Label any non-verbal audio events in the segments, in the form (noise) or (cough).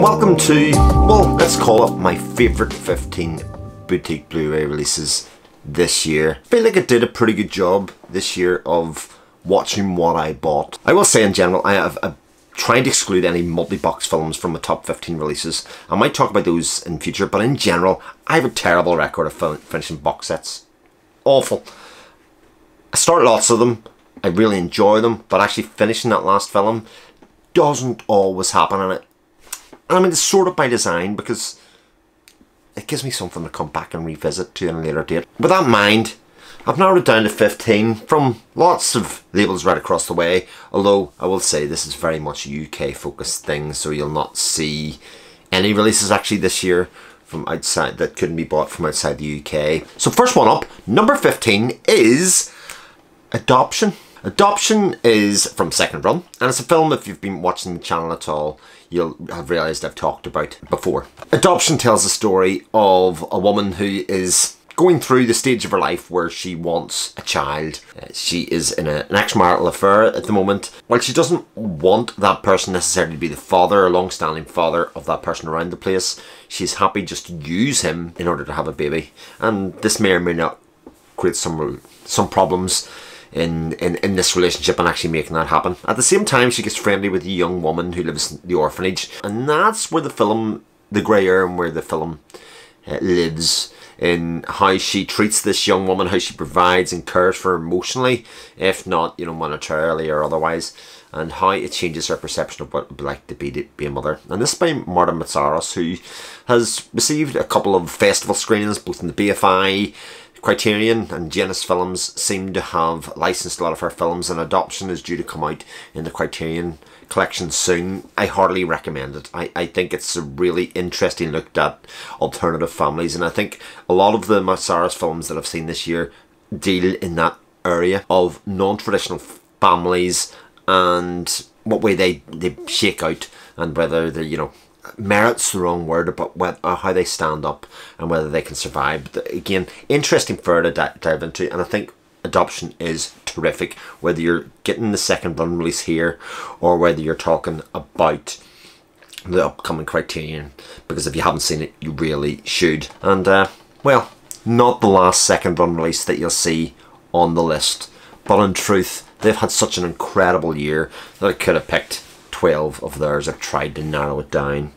and welcome to, well, let's call it my favourite 15 boutique Blu-ray releases this year. I feel like I did a pretty good job this year of watching what I bought. I will say in general, I have a trying to exclude any multi-box films from the top 15 releases. I might talk about those in future, but in general, I have a terrible record of finishing box sets. Awful. I start lots of them, I really enjoy them, but actually finishing that last film doesn't always happen and it. And I mean, it's sort of by design because it gives me something to come back and revisit to in a later date. With that in mind, I've narrowed it down to 15 from lots of labels right across the way, although I will say this is very much a UK focused thing, so you'll not see any releases actually this year from outside that couldn't be bought from outside the UK. So first one up, number 15 is Adoption. Adoption is from Second Run, and it's a film, if you've been watching the channel at all, you'll have realised I've talked about before. Adoption tells the story of a woman who is going through the stage of her life where she wants a child. Uh, she is in a, an extramarital affair at the moment. While she doesn't want that person necessarily to be the father or long-standing father of that person around the place, she's happy just to use him in order to have a baby. And this may or may not create some some problems in, in, in this relationship and actually making that happen. At the same time, she gets friendly with a young woman who lives in the orphanage, and that's where the film, the grey area, where the film uh, lives in how she treats this young woman, how she provides and cares for her emotionally, if not, you know, monetarily or otherwise, and how it changes her perception of what it would be like to be, to be a mother. And this is by Marta Mészáros, who has received a couple of festival screenings, both in the BFI, Criterion and Janus Films seem to have licensed a lot of her films and Adoption is due to come out in the Criterion collection soon. I heartily recommend it. I, I think it's a really interesting look at alternative families and I think a lot of the Mészáros films that I've seen this year deal in that area of non-traditional families and what way they, they shake out and whether they you know merit's the wrong word, but what, uh, how they stand up and whether they can survive. But again, interesting further to dive into, and I think adoption is terrific. Whether you're getting the second run release here, or whether you're talking about the upcoming Criterion, because if you haven't seen it, you really should. And uh, well, not the last second run release that you'll see on the list, but in truth, they've had such an incredible year that I could have picked 12 of theirs. I've tried to narrow it down,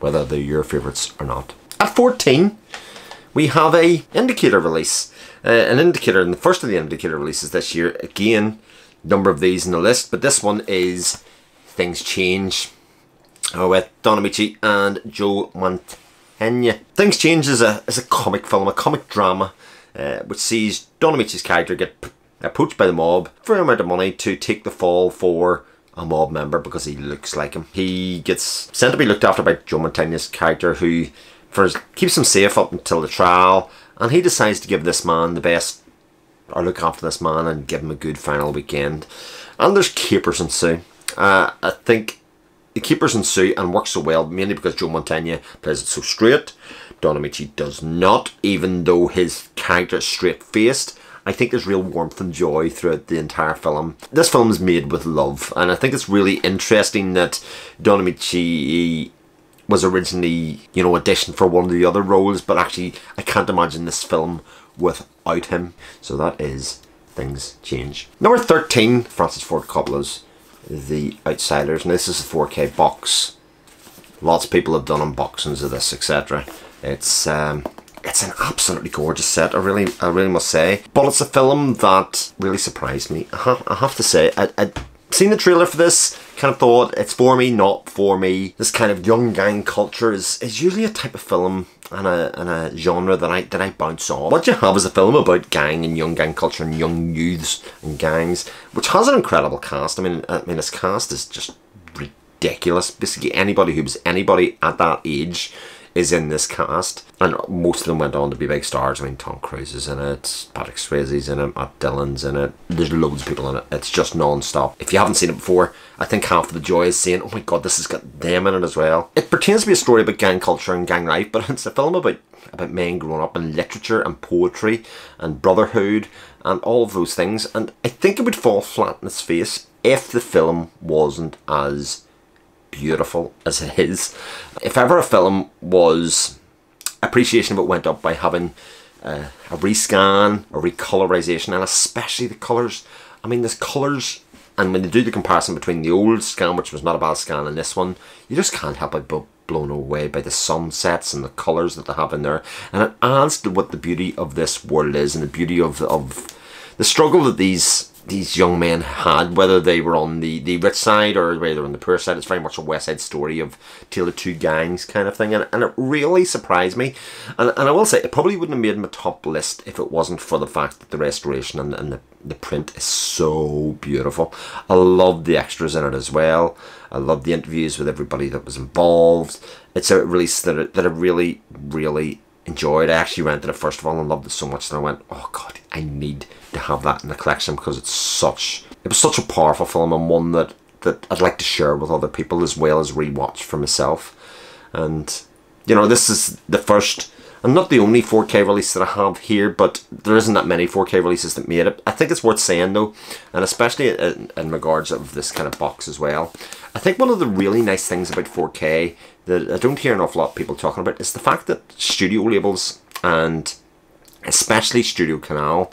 whether they're your favourites or not. At 14, we have a indicator release. Uh, an indicator, and the first of the indicator releases this year. Again, number of these in the list, but this one is Things Change uh, with Don Ameche and Joe Mantegna. Things Change is a, is a comic film, a comic drama, uh, which sees Don Ameche's character get approached by the mob for an amount of money to take the fall for a mob member because he looks like him. He gets sent to be looked after by Joe Mantegna's character who for keeps him safe up until the trial and he decides to give this man the best or look after this man and give him a good final weekend. And there's capers ensue. Uh, I think the capers ensue and works so well mainly because Joe Mantegna plays it so straight. Don Ameche does not, even though his character is straight faced. I think there's real warmth and joy throughout the entire film. This film is made with love, and I think it's really interesting that Don Ameche was originally, you know, auditioned for one of the other roles, but actually I can't imagine this film without him. So that is Things Change. Number 13, Francis Ford Coppola's The Outsiders, and this is a 4K box. Lots of people have done unboxings of this, etc. It's um, it's an absolutely gorgeous set. I really, I really must say. But it's a film that really surprised me. I have, I have to say, I, I'd seen the trailer for this. Kind of thought it's for me, not for me. This kind of young gang culture is, is usually a type of film and a, and a genre that I that I bounce on. What you have is a film about gang and young gang culture and young youths and gangs, which has an incredible cast. I mean, I mean, this cast is just ridiculous. Basically, anybody who was anybody at that age is in this cast. And most of them went on to be big stars. I mean, Tom Cruise is in it, Patrick Swayze's in it, Matt Dillon's in it. There's loads of people in it. It's just non-stop. If you haven't seen it before, I think half of the joy is saying, oh my god, this has got them in it as well. It pretends to be a story about gang culture and gang life, but (laughs) it's a film about, about men growing up in literature and poetry and brotherhood and all of those things. And I think it would fall flat in its face if the film wasn't as beautiful as it is. If ever a film was appreciation of it went up by having uh, a rescan, a recolorization, and especially the colors. I mean, there's colors, and when you do the comparison between the old scan, which was not a bad scan, and this one, you just can't help but be blown away by the sunsets and the colors that they have in there, and it adds to what the beauty of this world is and the beauty of of the struggle that these these young men had, whether they were on the, the rich side or whether on the poor side. It's very much a West Side story of tale of two gangs kind of thing. And, and it really surprised me. And, and I will say, it probably wouldn't have made my top list if it wasn't for the fact that the restoration and, and the, the print is so beautiful. I love the extras in it as well. I love the interviews with everybody that was involved. It's a release that, that I really, really enjoyed. I actually rented it first of all and loved it so much that I went, oh god, I need to have that in the collection because it's such it was such a powerful film and one that that I'd like to share with other people as well as rewatch for myself. And you know, this is the first and not the only 4K release that I have here, but there isn't that many 4K releases that made it. I think it's worth saying though, and especially in, in regards of this kind of box as well. I think one of the really nice things about 4K that I don't hear an awful lot of people talking about is the fact that studio labels and especially Studio Canal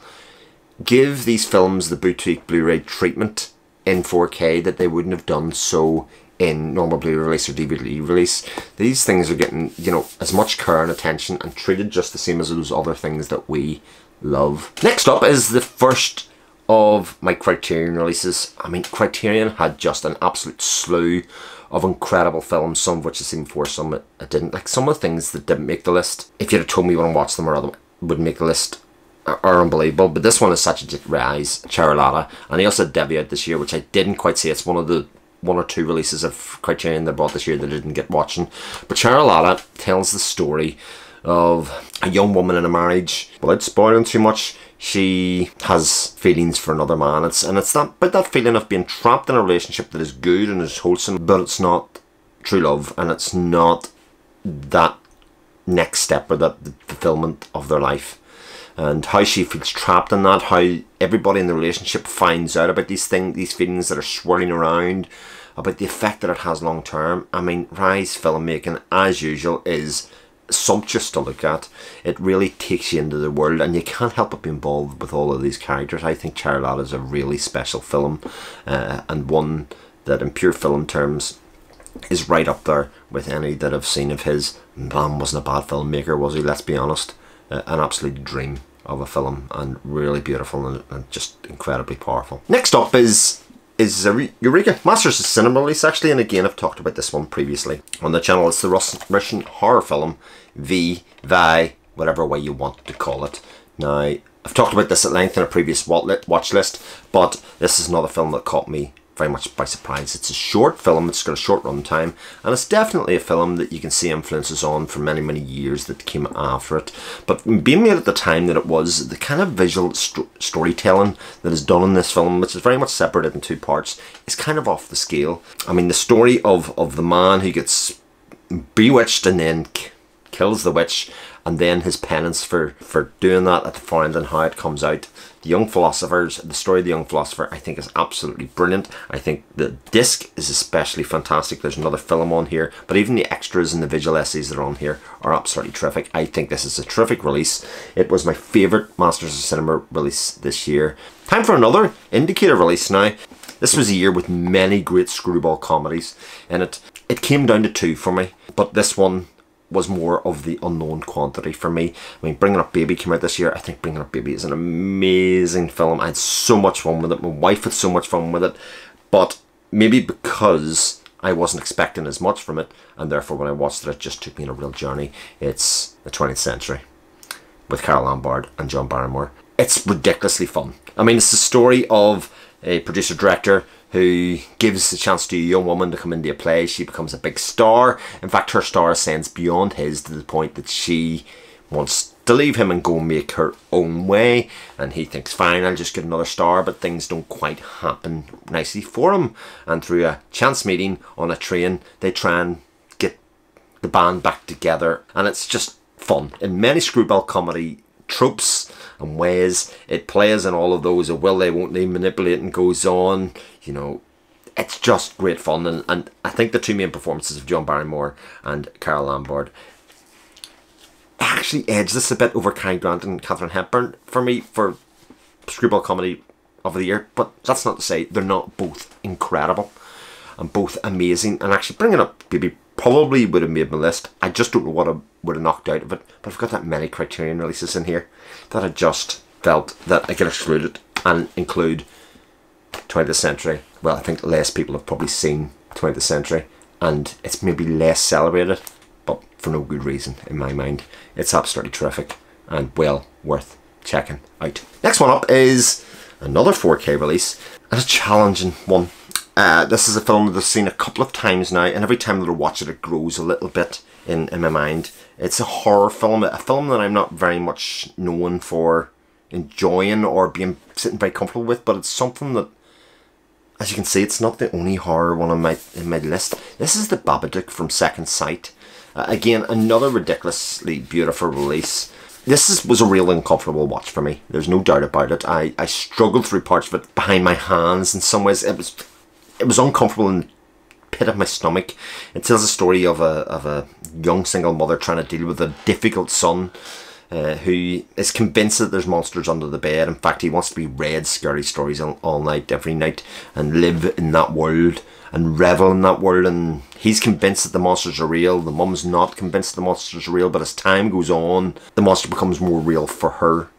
give these films the boutique Blu-ray treatment in 4K that they wouldn't have done so in normal Blu-ray release or DVD release. These things are getting, you know, as much care and attention and treated just the same as those other things that we love. Next up is the first of my Criterion releases. I mean, Criterion had just an absolute slew of incredible films, some of which I've seen before, some I didn't. Like some of the things that didn't make the list, if you'd have told me when I watched them or other would make the list uh, are unbelievable. But this one is such a rise, Charulata, and he also debuted this year, which I didn't quite see. It's one of the one or two releases of Criterion they bought this year that I didn't get watching. But Charulata tells the story of a young woman in a marriage. Without spoiling too much, she has feelings for another man. It's and it's not but that feeling of being trapped in a relationship that is good and is wholesome, but it's not true love and it's not that next step or that the fulfillment of their life and how she feels trapped in that, how everybody in the relationship finds out about these things, these feelings that are swirling around, about the effect that it has long term. I mean, Ray's filmmaking, as usual, is sumptuous to look at. It really takes you into the world, and you can't help but be involved with all of these characters. I think Charulata is a really special film, uh, and one that, in pure film terms, is right up there with any that I've seen of his. Bam wasn't a bad filmmaker, was he? Let's be honest uh, an absolute dream of a film and really beautiful and, and just incredibly powerful. Next up is is Eureka Masters of Cinema release actually and again I've talked about this one previously on the channel it's the Russian horror film V Vi whatever way you want to call it now I've talked about this at length in a previous watch list but this is another film that caught me very much by surprise. It's a short film, it's got a short runtime, and it's definitely a film that you can see influences on for many, many years that came after it. But being made at the time that it was, the kind of visual st storytelling that is done in this film, which is very much separated in two parts, is kind of off the scale. I mean, the story of, of the man who gets bewitched and then kills the witch and then his penance for, for doing that at the far end and how it comes out. The Young Philosophers, the story of the Young Philosopher, I think is absolutely brilliant. I think the disc is especially fantastic. There's another film on here, but even the extras and the visual essays that are on here are absolutely terrific. I think this is a terrific release. It was my favourite Masters of Cinema release this year. Time for another indicator release now. This was a year with many great screwball comedies, and it it came down to two for me. But this one was more of the unknown quantity for me. I mean, Bringing Up Baby came out this year. I think Bringing Up Baby is an amazing film. I had so much fun with it. My wife had so much fun with it. But maybe because I wasn't expecting as much from it, and therefore when I watched it, it just took me on a real journey. It's the 20th century with Carole Lombard and John Barrymore. It's ridiculously fun. I mean, it's the story of a producer director who gives a chance to a young woman to come into a play. She becomes a big star. In fact, her star ascends beyond his to the point that she wants to leave him and go make her own way. And he thinks, fine, I'll just get another star, but things don't quite happen nicely for him. And through a chance meeting on a train, they try and get the band back together. And it's just fun. In many screwball comedy tropes and ways. It plays in all of those, a will they, won't they, manipulate and goes on. You know, it's just great fun, and, and I think the two main performances of John Barrymore and Carole Lombard actually edge this a bit over Cary Grant and Katharine Hepburn for me for screwball comedy of the year. But that's not to say they're not both incredible and both amazing. And actually, bringing up Baby probably would have made my list. I just don't know what I would have knocked out of it. But I've got that many Criterion releases in here that I just felt that I could exclude it and include 20th Century. Well, I think less people have probably seen 20th Century and it's maybe less celebrated, but for no good reason in my mind. It's absolutely terrific and well worth checking out. Next one up is another 4K release and a challenging one. Uh, this is a film that I've seen a couple of times now, and every time that I watch it, it grows a little bit in, in my mind. It's a horror film, a film that I'm not very much known for enjoying or being sitting very comfortable with, but it's something that, as you can see, it's not the only horror one on my in my list. This is the Babadook from Second Sight. Uh, again, another ridiculously beautiful release. This is, was a real uncomfortable watch for me. There's no doubt about it. I, I struggled through parts of it behind my hands in some ways. It was it was uncomfortable in the pit of my stomach. It tells a story of a, of a young single mother trying to deal with a difficult son uh, who is convinced that there's monsters under the bed. In fact, he wants to be read scary stories all, all night, every night, and live in that world and revel in that world. And he's convinced that the monsters are real. The mum's not convinced the monsters are real, but as time goes on, the monster becomes more real for her.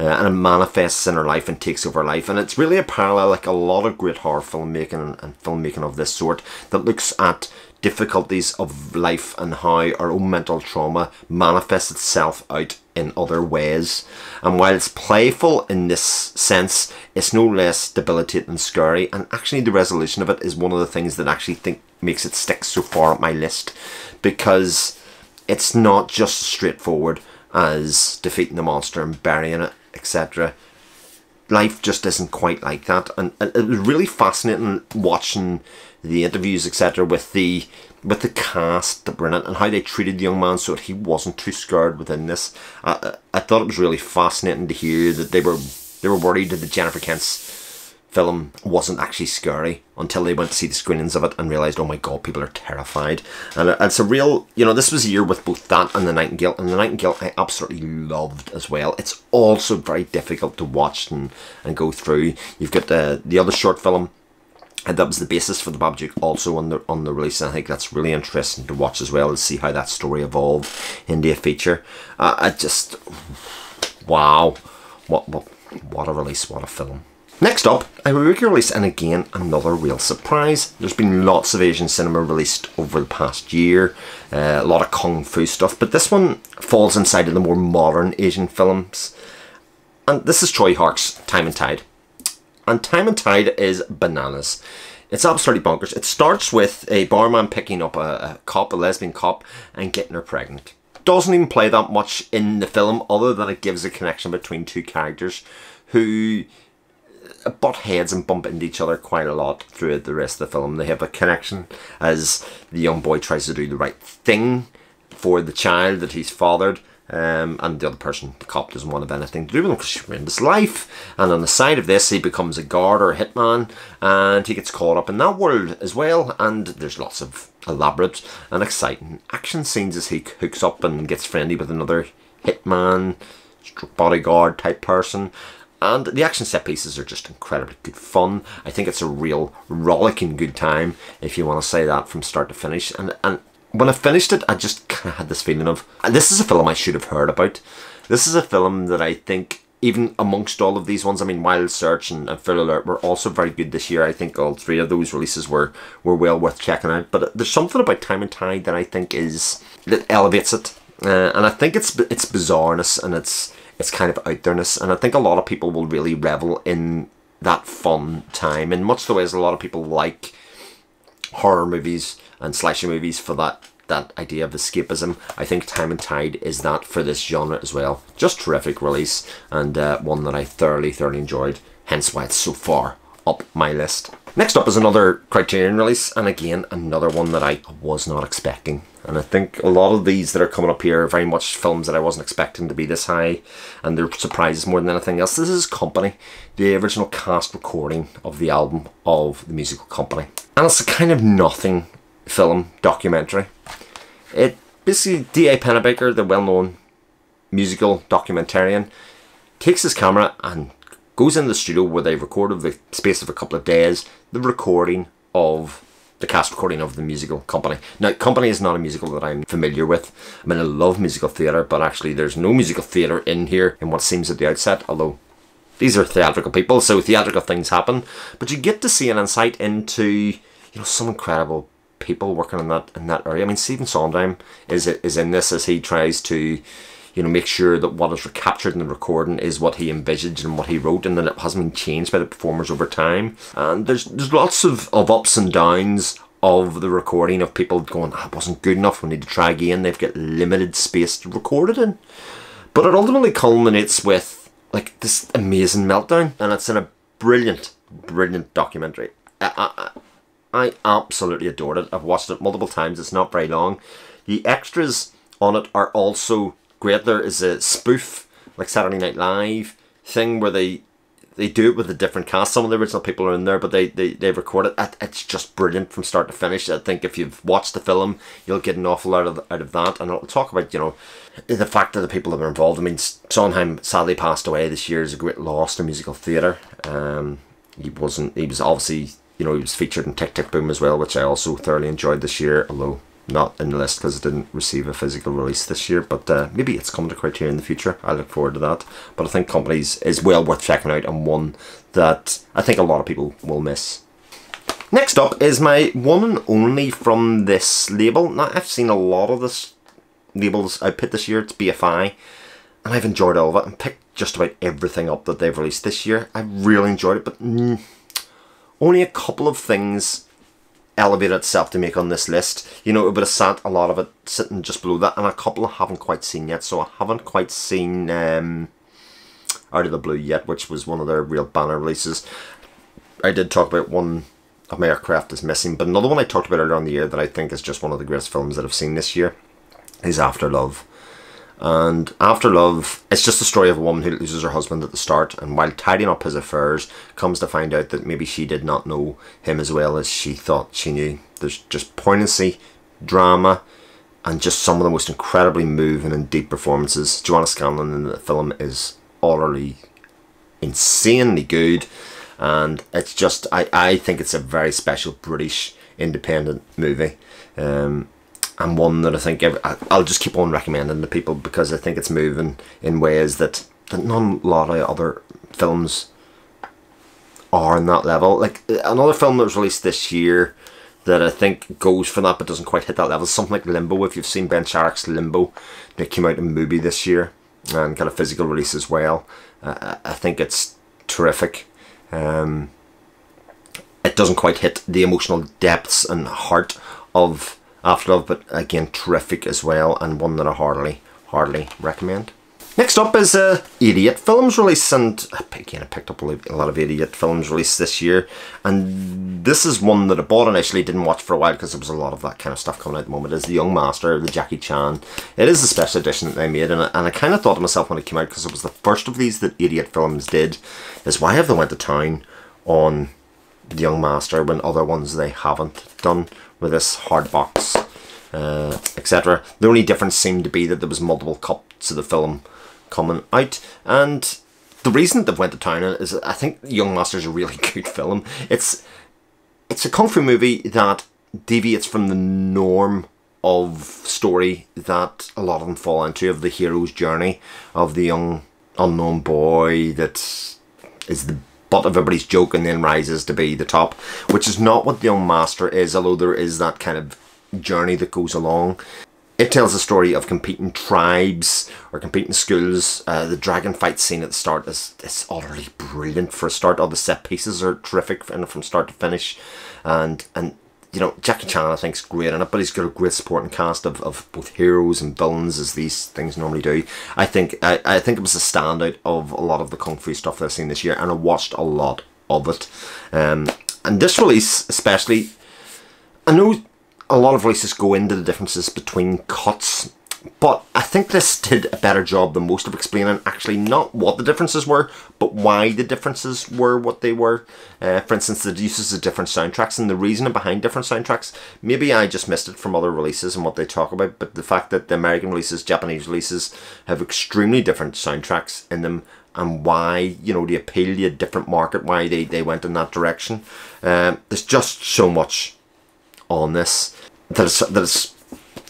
Uh, and it manifests in her life and takes over life. And it's really a parallel, like a lot of great horror filmmaking and, and filmmaking of this sort, that looks at difficulties of life and how our own mental trauma manifests itself out in other ways. And while it's playful in this sense, it's no less debilitating and scary. And actually, the resolution of it is one of the things that actually think makes it stick so far up my list because it's not just straightforward as defeating the monster and burying it, etc. Life just isn't quite like that, and it was really fascinating watching the interviews, etc., with the with the cast that were in it and how they treated the young man so that he wasn't too scared within this. I, I thought it was really fascinating to hear that they were they were worried that the Jennifer Kent's film wasn't actually scary until they went to see the screenings of it and realised, oh my god, people are terrified. And it's a real, you know, this was a year with both that and The Nightingale, and The Nightingale I absolutely loved as well. It's also very difficult to watch and, and go through. You've got the, the other short film, and that was the basis for the Babadook also on the on the release and I think that's really interesting to watch as well to see how that story evolved into a feature uh, I just wow what, what what a release what a film next up a movie release and again another real surprise there's been lots of Asian cinema released over the past year uh, a lot of kung fu stuff but this one falls inside of the more modern Asian films and this is Tsui Hark's Time and Tide and Time and Tide is bananas. It's absolutely bonkers. It starts with a barman picking up a, a cop, a lesbian cop, and getting her pregnant. Doesn't even play that much in the film, other than it gives a connection between two characters who butt heads and bump into each other quite a lot throughout the rest of the film. They have a connection as the young boy tries to do the right thing for the child that he's fathered um, and the other person, the cop, doesn't want to have anything to do with him because she's ruined his life. And on the side of this, he becomes a guard or a hitman, and he gets caught up in that world as well. And there's lots of elaborate and exciting action scenes as he hooks up and gets friendly with another hitman, bodyguard type person. And the action set pieces are just incredibly good fun. I think it's a real rollicking good time, if you want to say that from start to finish. And and when I finished it, I just kind of had this feeling of this is a film I should have heard about. This is a film that I think, even amongst all of these ones, I mean, Wild Search and, and Full Alert were also very good this year. I think all three of those releases were were well worth checking out. But there's something about Time and Tide that I think is that elevates it, uh, and I think it's it's bizarreness and it's it's kind of out there-ness, and I think a lot of people will really revel in that fun time in much the way as a lot of people like horror movies and slasher movies for that that idea of escapism. I think Time and Tide is that for this genre as well. Just terrific release and uh, one that I thoroughly, thoroughly enjoyed. Hence why it's so far up my list. Next up is another Criterion release, and again, another one that I was not expecting. And I think a lot of these that are coming up here are very much films that I wasn't expecting to be this high, and they're surprises more than anything else. This is Company, the original cast recording of the album of the musical Company. And it's a kind of nothing film documentary. It basically, D.A. Pennebaker, the well known musical documentarian, takes his camera and goes in the studio where they recorded the space of a couple of days the recording of the cast recording of the musical Company. Now, Company is not a musical that I'm familiar with. I mean, I love musical theatre, but actually there's no musical theatre in here in what seems at the outset, although these are theatrical people, so theatrical things happen. But you get to see an insight into, you know, some incredible people working in that in that area. I mean, Stephen Sondheim is is in this as he tries to you know, make sure that what is recaptured in the recording is what he envisaged and what he wrote, and that it hasn't been changed by the performers over time. And there's there's lots of, of ups and downs of the recording of people going, ah, wasn't good enough, we need to try again. They've got limited space to record it in. But it ultimately culminates with like this amazing meltdown, and it's in a brilliant, brilliant documentary. I, I, I absolutely adored it. I've watched it multiple times. It's not very long. The extras on it are also great. There is a spoof like Saturday Night Live thing where they they do it with a different cast. Some of the original people are in there, but they, they, they record it. It's just brilliant from start to finish. I think if you've watched the film, you'll get an awful lot of, out of that. And I'll talk about, you know, the fact that the people that were involved. I mean, Sondheim sadly passed away this year. is a great loss to musical theatre. Um, he wasn't, he was obviously, you know, he was featured in Tick Tick Boom as well, which I also thoroughly enjoyed this year, although not in the list because it didn't receive a physical release this year, but uh, maybe it's coming to Criterion in the future. I look forward to that. But I think Companies is well worth checking out and one that I think a lot of people will miss. Next up is my one and only from this label. Now, I've seen a lot of this labels output this year. It's BFI, and I've enjoyed all of it and picked just about everything up that they've released this year. I really enjoyed it, but mm, only a couple of things elevate itself to make on this list. You know, it would have sat a lot of it sitting just below that, and a couple I haven't quite seen yet. So I haven't quite seen um, Out of the Blue yet, which was one of their real banner releases. I did talk about one of my aircraft is missing, but another one I talked about earlier on the year that I think is just one of the greatest films that I've seen this year is After Love. And after love, it's just the story of a woman who loses her husband at the start, and while tidying up his affairs, comes to find out that maybe she did not know him as well as she thought she knew. There's just poignancy, drama, and just some of the most incredibly moving and deep performances. Joanna Scanlon in the film is utterly insanely good, and it's just I, I think it's a very special British independent movie. Um, and one that I think I'll just keep on recommending to people because I think it's moving in ways that, that not a lot of other films are on that level. Like another film that was released this year that I think goes for that but doesn't quite hit that level. Something like Limbo. If you've seen Ben Sharrock's Limbo, that came out in a movie this year and got a physical release as well. Uh, I think it's terrific. Um, it doesn't quite hit the emotional depths and heart of after Love, but again, terrific as well, and one that I hardly, hardly recommend. Next up is uh, 88 Films release, and again, I picked up a lot of 88 Films released this year, and this is one that I bought initially, didn't watch for a while because there was a lot of that kind of stuff coming out at the moment, is The Young Master, the Jackie Chan. It is a special edition that they made, and I, and I kind of thought to myself when it came out, because it was the first of these that 88 Films did, is why have they went to town on The Young Master when other ones they haven't done with this hard box, uh, etc. The only difference seemed to be that there was multiple cuts of the film coming out, and the reason they've went to town is I think Young Master is a really (laughs) good film. It's it's a kung fu movie that deviates from the norm of story that a lot of them fall into of the hero's journey of the young unknown boy that is the butt of everybody's joke and then rises to be the top, which is not what the Young Master is, although there is that kind of journey that goes along. It tells the story of competing tribes or competing schools. Uh, the dragon fight scene at the start is, is utterly brilliant for a start. All the set pieces are terrific from start to finish. And, and you know, Jackie Chan I think is great in it, but he's got a great supporting cast of, of both heroes and villains as these things normally do. I think I, I think it was a standout of a lot of the kung fu stuff that I've seen this year, and I watched a lot of it. Um, and this release especially, I know a lot of releases go into the differences between cuts but I think this did a better job than most of explaining actually not what the differences were, but why the differences were what they were. Uh, for instance, the uses of different soundtracks and the reasoning behind different soundtracks. Maybe I just missed it from other releases and what they talk about, but the fact that the American releases, Japanese releases have extremely different soundtracks in them and why, you know, they appeal to a different market, why they, they went in that direction. Um, there's just so much on this that it's, that it's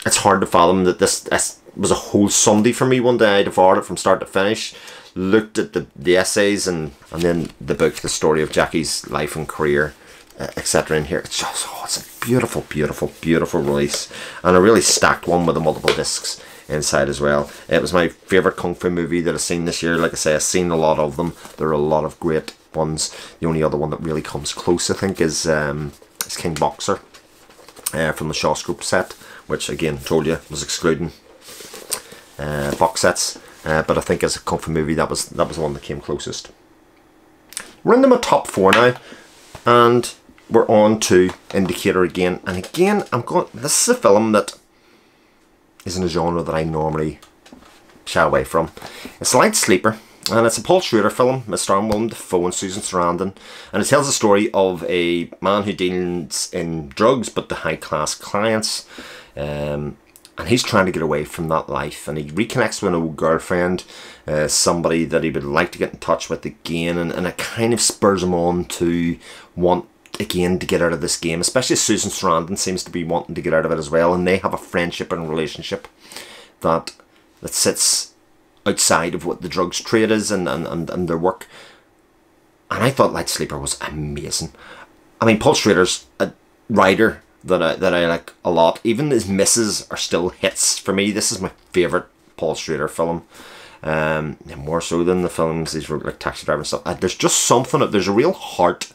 it's hard to fathom that this, this was a whole Sunday for me one day. I devoured it from start to finish, looked at the, the essays and, and then the book, the story of Jackie's life and career, uh, etc. in here. It's just, oh, it's a beautiful, beautiful, beautiful release. And a really stacked one with the multiple discs inside as well. It was my favourite Kung Fu movie that I've seen this year. Like I say, I've seen a lot of them. There are a lot of great ones. The only other one that really comes close, I think, is, um, is King Boxer uh, from the Shawscope set which again told you was excluding uh, box sets. Uh, but I think as a comfort movie, that was that was the one that came closest. We're in the top four now, and we're on to Indicator again. And again, I'm going. This is a film that isn't a genre that I normally shy away from. It's light sleeper. And it's a Paul Schrader film, Mr. Arm Willem Dafoe and Susan Sarandon. And it tells the story of a man who deals in drugs but the high class clients. Um, and he's trying to get away from that life and he reconnects with an old girlfriend uh, somebody that he would like to get in touch with again and, and it kind of spurs him on to want again to get out of this game especially Susan Sarandon seems to be wanting to get out of it as well and they have a friendship and relationship that that sits outside of what the drugs trade is and, and, and, and their work. And I thought Light Sleeper was amazing. I mean Paul Schrader's a writer that I, that I like a lot. Even his misses are still hits for me. This is my favourite Paul Schrader film. Um, more so than the films these wrote like Taxi Driver and stuff. Uh, there's just something, that there's a real heart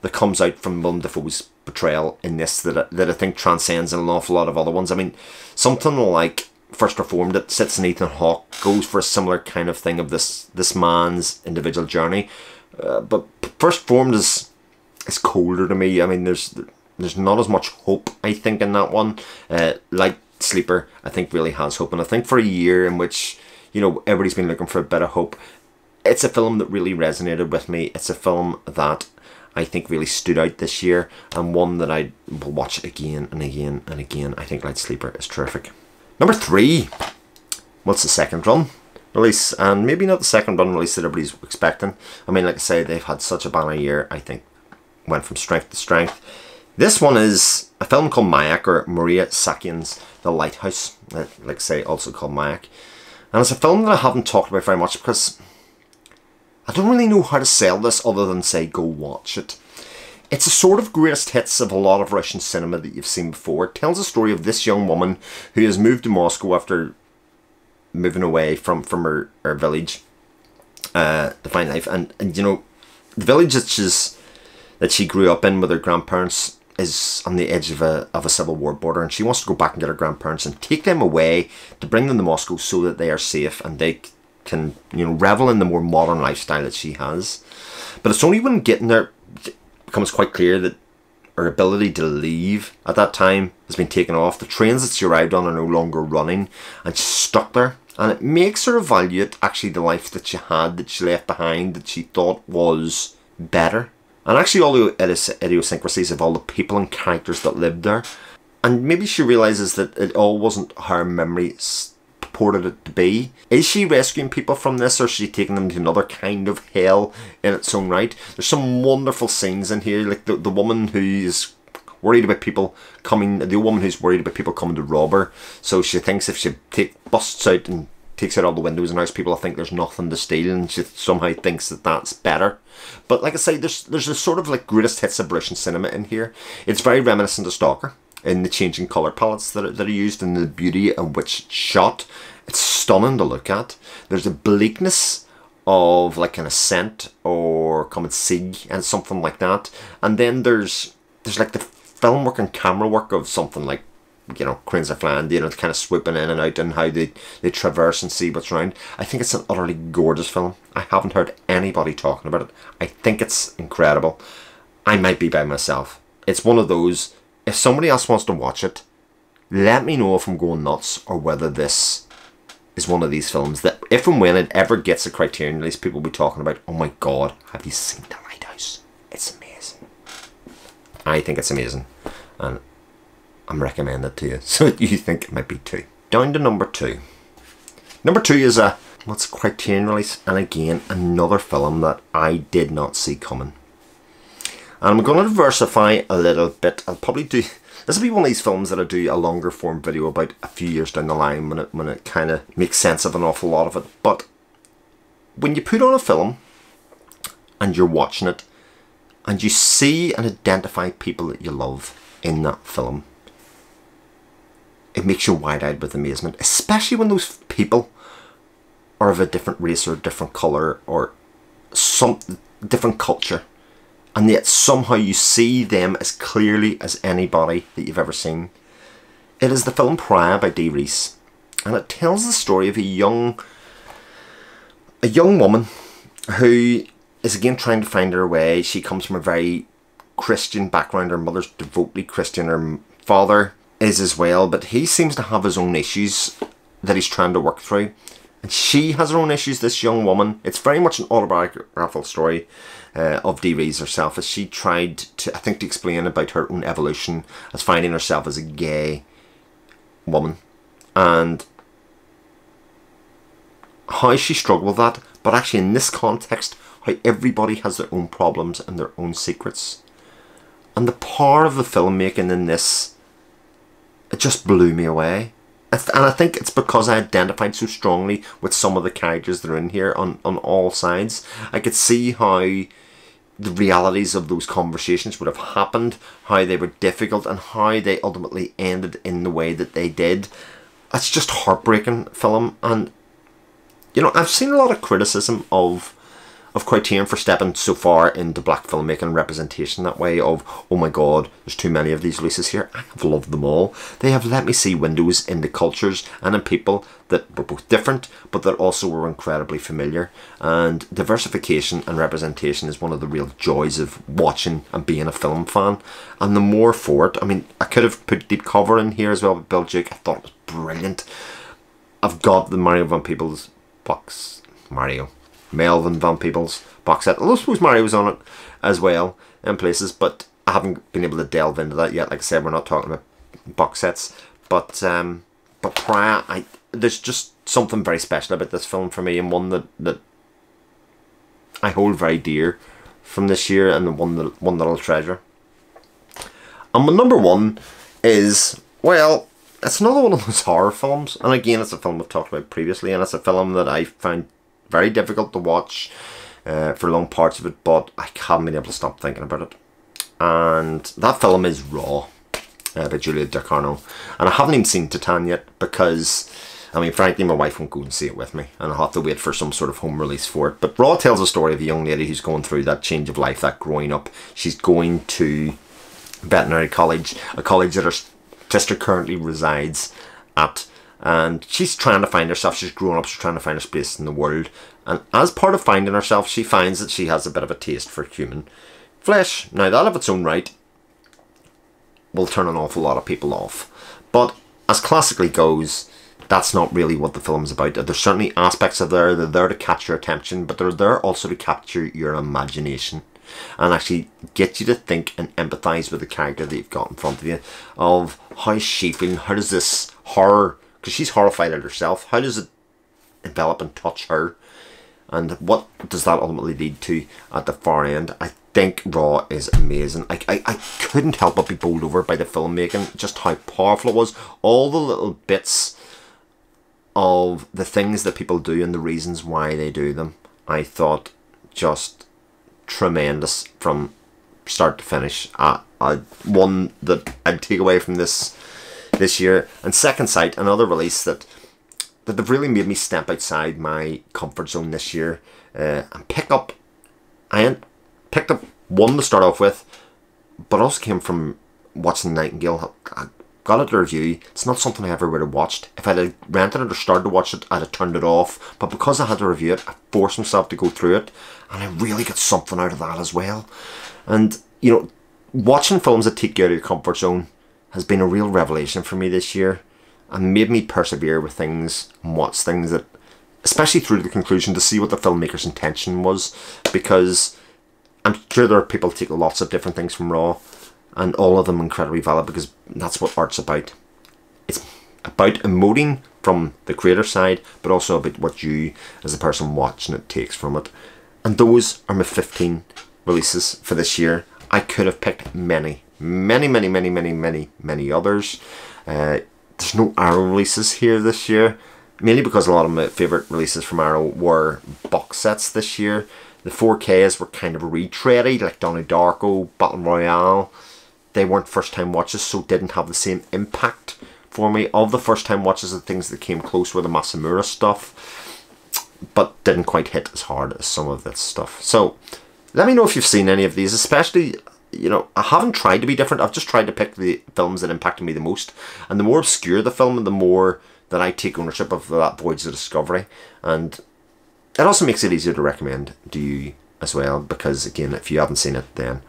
that comes out from Willem Dafoe's portrayal in this that, that I think transcends an awful lot of other ones. I mean, something like First Reformed that sits in Ethan Hawke goes for a similar kind of thing of this this man's individual journey. Uh, but First Reformed is is colder to me. I mean, there's there's not as much hope, I think, in that one. Uh, Sleeper, I think really has hope. And I think for a year in which, you know, everybody's been looking for a bit of hope, it's a film that really resonated with me. It's a film that I think really stood out this year and one that I will watch again and again and again. I think Light Sleeper is terrific. Number three. What's the second run? Release, and maybe not the second run release that everybody's expecting. I mean, like I say, they've had such a banner year. I think went from strength to strength. This one is a film called Mayak, or Maria Saakyan's The Lighthouse, uh, like I say, also called Mayak. And it's a film that I haven't talked about very much because I don't really know how to sell this other than say go watch it. It's a sort of greatest hits of a lot of Russian cinema that you've seen before. It tells the story of this young woman who has moved to Moscow after moving away from, from her, her village uh, to find life. And, and you know, the village that she's that she grew up in with her grandparents is on the edge of a, of a civil war border and she wants to go back and get her grandparents and take them away to bring them to Moscow so that they are safe and they can you know revel in the more modern lifestyle that she has. But it's only when getting there becomes quite clear that her ability to leave at that time has been taken off. The trains that she arrived on are no longer running and she's stuck there. And it makes her evaluate actually the life that she had that she left behind that she thought was better and actually all the idiosyncrasies of all the people and characters that lived there. And maybe she realises that it all wasn't her memory purported it to be. Is she rescuing people from this or is she taking them to another kind of hell in its own right? There's some wonderful scenes in here, like the, the woman who is worried about people coming, the woman who's worried about people coming to rob her. So she thinks if she take, busts out and takes out all the windows and house people think there's nothing to steal and she somehow thinks that that's better. But like I say, there's there's a sort of like greatest hits of Russian cinema in here. It's very reminiscent of Stalker in the changing colour palettes that are, that are used and the beauty of which it's shot. It's stunning to look at. There's a bleakness of like an ascent or come and see and something like that. And then there's there's like the film work and camera work of something like you know, cranes are flying, you know, kind of swooping in and out and how they, they traverse and see what's around. I think it's an utterly gorgeous film. I haven't heard anybody talking about it. I think it's incredible. I might be by myself. It's one of those, if somebody else wants to watch it, let me know if I'm going nuts or whether this is one of these films that if and when it ever gets a criterion release, people will be talking about, oh my god, have you seen The Lighthouse? It's amazing. I think it's amazing. And I'm recommending it to you. (laughs) So you think it might be two. Down to number two. Number two is a what's Criterion release, and again another film that I did not see coming. And I'm going to diversify a little bit. I'll probably do this will be one of these films that I do a longer form video about a few years down the line when it when it kind of makes sense of an awful lot of it. But when you put on a film and you're watching it and you see and identify people that you love in that film, it makes you wide-eyed with amazement, especially when those people are of a different race or different colour or some different culture and yet somehow you see them as clearly as anybody that you've ever seen. It is the film Pariah by Dee Rees, and it tells the story of a young a young woman who is again trying to find her way. She comes from a very Christian background. Her mother's devoutly Christian. Her father is as well, but he seems to have his own issues that he's trying to work through. And she has her own issues, this young woman. It's very much an autobiographical story uh, of Dee Rees herself as she tried to, I think, to explain about her own evolution as finding herself as a gay woman. And how she struggled with that, but actually in this context, how everybody has their own problems and their own secrets. And the power of the filmmaking in this, it just blew me away and I think it's because I identified so strongly with some of the characters that are in here on, on all sides. I could see how the realities of those conversations would have happened, how they were difficult, and how they ultimately ended in the way that they did. It's just heartbreaking film, and you know I've seen a lot of criticism of of Criterion for stepping so far into black filmmaking representation that way of, oh my god, there's too many of these releases here. I have loved them all. They have let me see windows into cultures and in people that were both different, but that also were incredibly familiar. And diversification and representation is one of the real joys of watching and being a film fan. And the more for it, I mean, I could have put Deep Cover in here as well with Bill Duke. I thought it was brilliant. I've got the Mario Van Peebles box. Mario. Melvin Van Peebles box set. I suppose Mario was on it as well in places, but I haven't been able to delve into that yet. Like I said, we're not talking about box sets, but um, but Pariah, I there's just something very special about this film for me, and one that that I hold very dear from this year, and the one that one that I'll treasure. And my number one is well, it's another one of those horror films, and again, it's a film I've talked about previously, and it's a film that I found very difficult to watch uh, for long parts of it, but I haven't been able to stop thinking about it. And that film is Raw uh, by Julia Ducournau. And I haven't even seen Titane yet because, I mean, frankly, my wife won't go and see it with me, and I'll have to wait for some sort of home release for it. But Raw tells a story of a young lady who's going through that change of life, that growing up. She's going to veterinary college, a college that her sister currently resides at and she's trying to find herself. She's grown up. She's trying to find her space in the world. And as part of finding herself, she finds that she has a bit of a taste for human flesh. Now, that of its own right will turn an awful lot of people off. But as classically goes, that's not really what the film's about. There's certainly aspects of there that are there to catch your attention, but they're there also to capture your imagination and actually get you to think and empathize with the character that you've got in front of you of how she feeling, how does this horror because she's horrified at herself. How does it envelop and touch her? And what does that ultimately lead to at the far end? I think Raw is amazing. I, I, I couldn't help but be bowled over by the filmmaking, just how powerful it was. All the little bits of the things that people do and the reasons why they do them, I thought just tremendous from start to finish. Uh, uh, one that I'd take away from this this year. And Second Sight, another release that that they've really made me step outside my comfort zone this year uh, and pick up. I picked up one to start off with, but also came from watching Nightingale. I got it to review. It's not something I ever would have watched. If I had rented it or started to watch it, I'd have turned it off. But because I had to review it, I forced myself to go through it, and I really got something out of that as well. And you know, watching films that take you out of your comfort zone has been a real revelation for me this year and made me persevere with things and watch things that especially through the conclusion to see what the filmmaker's intention was because I'm sure there are people who take lots of different things from Raw and all of them incredibly valid because that's what art's about. It's about emoting from the creator side but also about what you as a person watching it takes from it. And those are my 15 releases for this year. I could have picked many, many, many, many, many, many, many others. Uh, there's no Arrow releases here this year, mainly because a lot of my favourite releases from Arrow were box sets this year. The 4Ks were kind of retready, like Donnie Darko, Battle Royale. They weren't first time watches, so didn't have the same impact for me. Of the first time watches, the things that came close were the Masumura stuff, but didn't quite hit as hard as some of this stuff. So, let me know if you've seen any of these, especially you know, I haven't tried to be different. I've just tried to pick the films that impacted me the most. And the more obscure the film, the more that I take ownership of that Voyage of Discovery. And it also makes it easier to recommend to you as well. Because, again, if you haven't seen it, then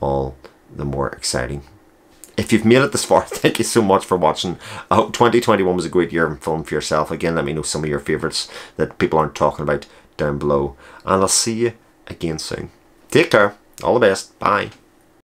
all the more exciting. If you've made it this far, (laughs) thank you so much for watching. I hope 2021 was a great year in film for yourself. Again, let me know some of your favourites that people aren't talking about down below. And I'll see you again soon. Take care. All the best. Bye.